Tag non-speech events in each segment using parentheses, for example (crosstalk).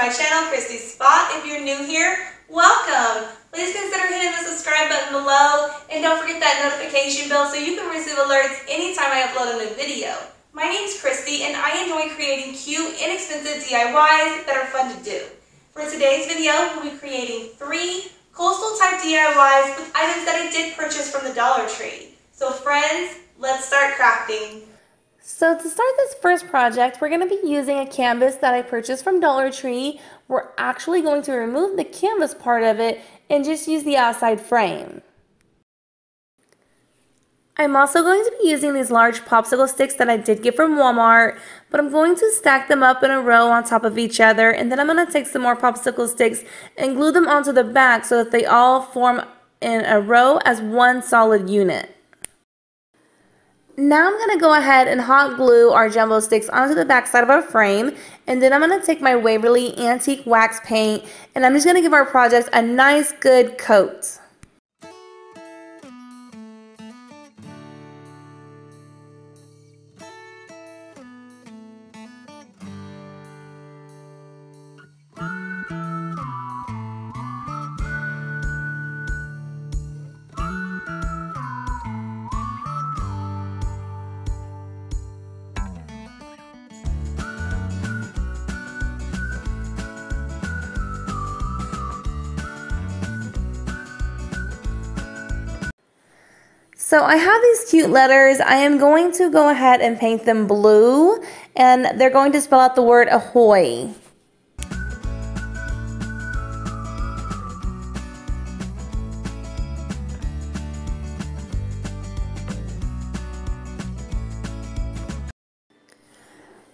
my channel, Kristy Spot. If you're new here, welcome. Please consider hitting the subscribe button below and don't forget that notification bell so you can receive alerts anytime I upload a new video. My name is Kristy and I enjoy creating cute, inexpensive DIYs that are fun to do. For today's video, we'll be creating three coastal type DIYs with items that I did purchase from the Dollar Tree. So friends, let's start crafting. So to start this first project, we're going to be using a canvas that I purchased from Dollar Tree. We're actually going to remove the canvas part of it and just use the outside frame. I'm also going to be using these large popsicle sticks that I did get from Walmart, but I'm going to stack them up in a row on top of each other, and then I'm going to take some more popsicle sticks and glue them onto the back so that they all form in a row as one solid unit. Now I'm going to go ahead and hot glue our jumbo sticks onto the back side of our frame and then I'm going to take my Waverly Antique Wax Paint and I'm just going to give our project a nice good coat. So I have these cute letters. I am going to go ahead and paint them blue and they're going to spell out the word ahoy.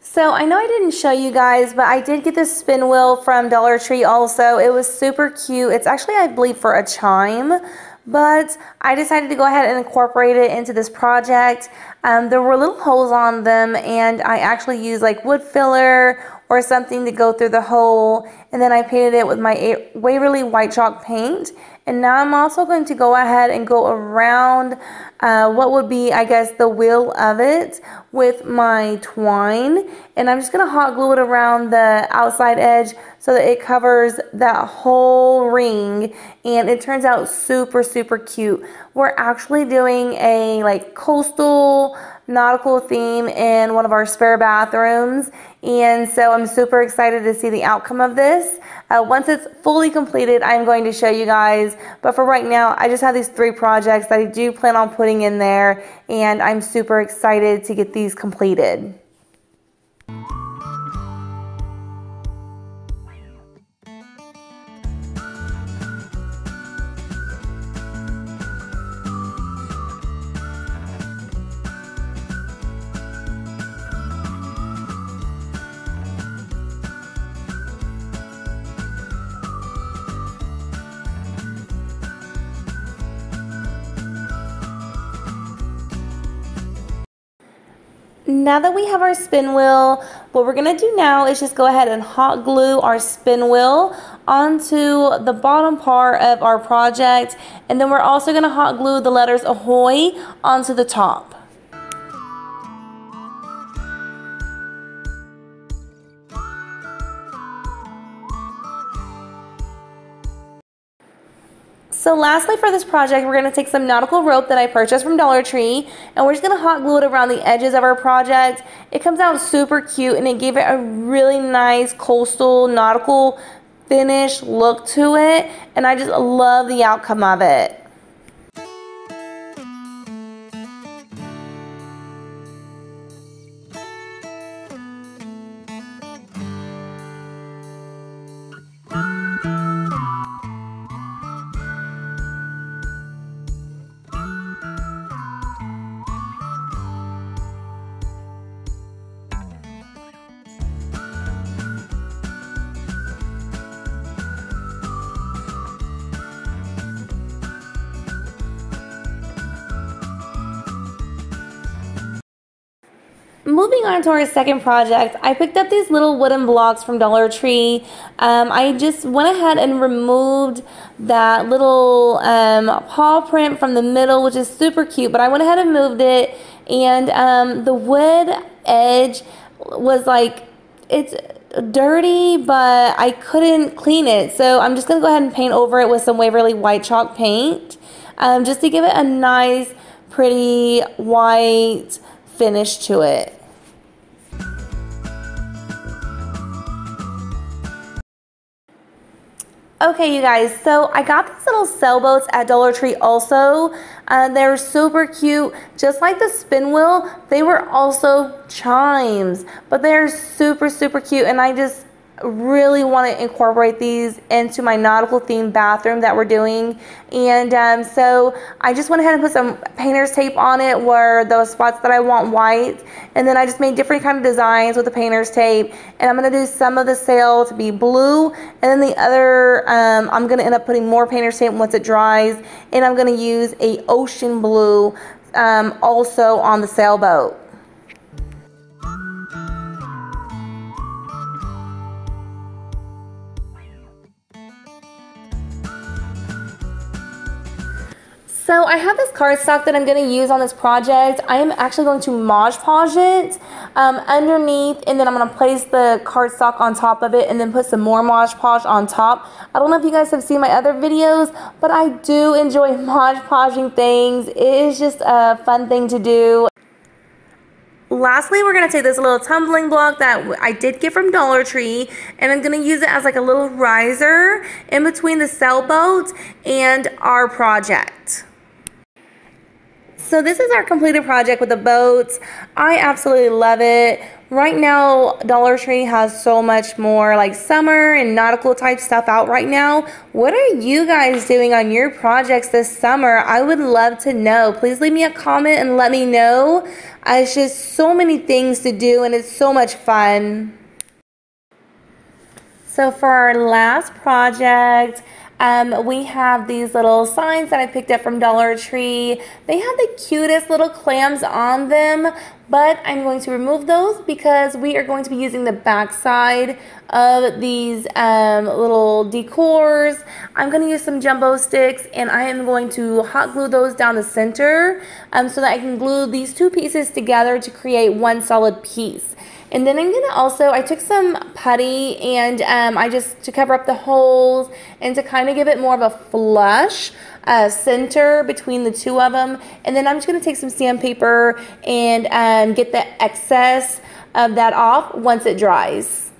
So I know I didn't show you guys, but I did get this spin wheel from Dollar Tree also. It was super cute. It's actually, I believe, for a chime but I decided to go ahead and incorporate it into this project. Um, there were little holes on them and I actually used like wood filler or something to go through the hole and then I painted it with my Waverly white chalk paint and now I'm also going to go ahead and go around uh, what would be I guess the wheel of it with my twine and I'm just going to hot glue it around the outside edge so that it covers that whole ring and it turns out super super cute. We're actually doing a like coastal nautical theme in one of our spare bathrooms and so I'm super excited to see the outcome of this. Uh, once it's fully completed, I'm going to show you guys. But for right now, I just have these three projects that I do plan on putting in there. And I'm super excited to get these completed. Now that we have our spin wheel, what we're to do now is just go ahead and hot glue our spin wheel onto the bottom part of our project. And then we're also to hot glue the letters ahoy onto the top. So lastly for this project, we're going to take some nautical rope that I purchased from Dollar Tree and we're just going to hot glue it around the edges of our project. It comes out super cute and it gave it a really nice coastal nautical finish look to it and I just love the outcome of it. Moving on to our second project, I picked up these little wooden blocks from Dollar Tree. Um, I just went ahead and removed that little um, paw print from the middle, which is super cute, but I went ahead and moved it, and um, the wood edge was like, it's dirty, but I couldn't clean it. So I'm just going to go ahead and paint over it with some Waverly White Chalk paint um, just to give it a nice, pretty white finish to it. Okay, you guys, so I got these little sailboats at Dollar Tree also. Uh, they're super cute. Just like the spin wheel, they were also chimes, but they're super, super cute. And I just really want to incorporate these into my nautical themed bathroom that we're doing. And um, so I just went ahead and put some painter's tape on it where those spots that I want white. And then I just made different kind of designs with the painter's tape. And I'm going to do some of the sail to be blue. And then the other um, I'm going to end up putting more painter's tape once it dries. And I'm going to use a ocean blue um, also on the sailboat. So I have this cardstock that I'm going to use on this project. I am actually going to Mod Podge it um, underneath and then I'm going to place the cardstock on top of it and then put some more Mod Podge on top. I don't know if you guys have seen my other videos, but I do enjoy (laughs) Mod Podging things. It is just a fun thing to do. Lastly, we're going to take this little tumbling block that I did get from Dollar Tree and I'm going to use it as like a little riser in between the sailboat and our project. So this is our completed project with the boats. I absolutely love it. Right now, Dollar Tree has so much more like summer and nautical type stuff out right now. What are you guys doing on your projects this summer? I would love to know. Please leave me a comment and let me know. Uh, it's just so many things to do and it's so much fun. So for our last project, um, we have these little signs that I picked up from Dollar Tree. They have the cutest little clams on them, but I'm going to remove those because we are going to be using the back side of these um, little decors. I'm going to use some jumbo sticks and I am going to hot glue those down the center um, so that I can glue these two pieces together to create one solid piece. And then I'm going to also, I took some putty and um, I just, to cover up the holes and to kind of give it more of a flush uh, center between the two of them. And then I'm just going to take some sandpaper and um, get the excess of that off once it dries.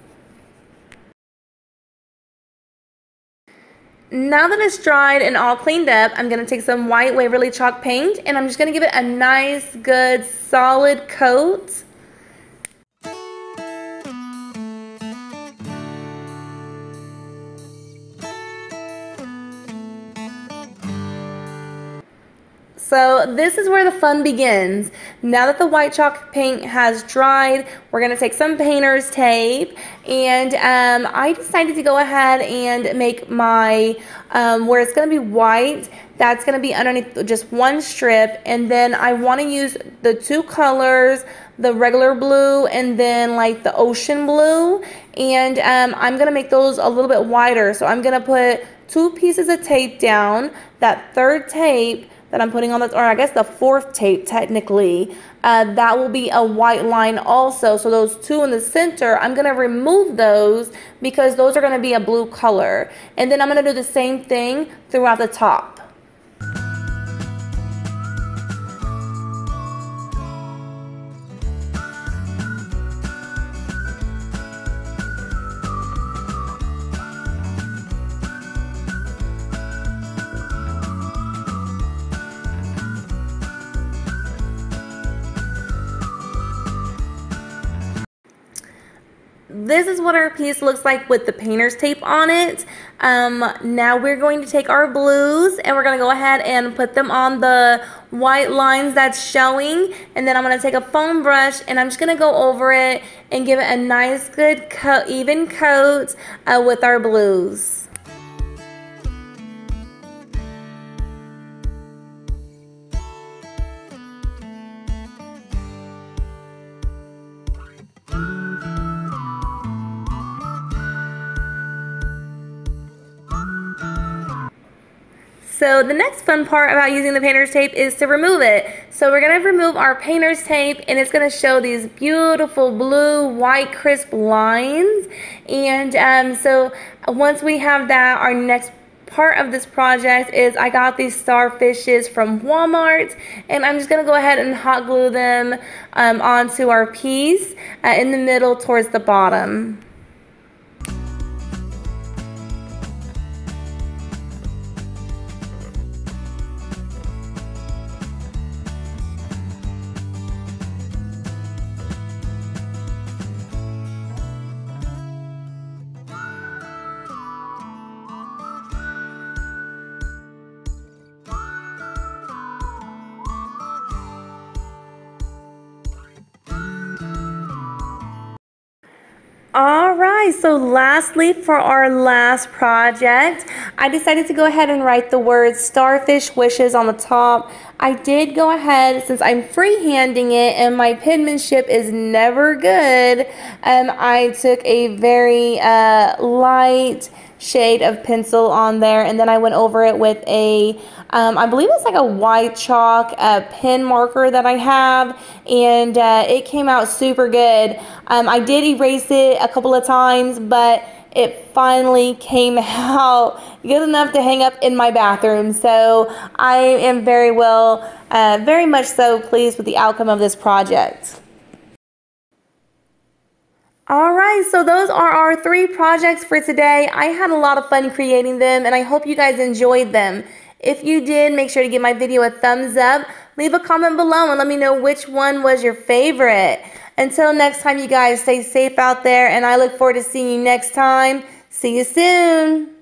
Now that it's dried and all cleaned up, I'm going to take some white Waverly chalk paint and I'm just going to give it a nice, good, solid coat. So this is where the fun begins. Now that the white chalk paint has dried, we're going to take some painter's tape and um, I decided to go ahead and make my, um, where it's going to be white, that's going to be underneath just one strip and then I want to use the two colors, the regular blue and then like the ocean blue and um, I'm going to make those a little bit wider. So I'm going to put two pieces of tape down, that third tape that I'm putting on this, or I guess the fourth tape technically, uh, that will be a white line also. So those two in the center, I'm going to remove those because those are going to be a blue color. And then I'm going to do the same thing throughout the top. This is what our piece looks like with the painter's tape on it. Um, now we're going to take our blues and we're going to go ahead and put them on the white lines that's showing. And then I'm going to take a foam brush and I'm just going to go over it and give it a nice good coat, even coat uh, with our blues. So the next fun part about using the painter's tape is to remove it. So we're going to remove our painter's tape and it's going to show these beautiful blue, white, crisp lines. And um, so once we have that, our next part of this project is I got these starfishes from Walmart and I'm just going to go ahead and hot glue them um, onto our piece uh, in the middle towards the bottom. Right, so lastly for our last project, I decided to go ahead and write the words Starfish Wishes on the top. I did go ahead, since I'm freehanding it and my penmanship is never good, um, I took a very uh, light shade of pencil on there and then I went over it with a um, I believe it's like a white chalk uh, pen marker that I have and uh, it came out super good. Um, I did erase it a couple of times but it finally came (laughs) out good enough to hang up in my bathroom. So I am very well uh, very much so pleased with the outcome of this project all right, so those are our three projects for today. I had a lot of fun creating them and I hope you guys enjoyed them. If you did, make sure to give my video a thumbs up. Leave a comment below and let me know which one was your favorite. Until next time, you guys stay safe out there and I look forward to seeing you next time. See you soon.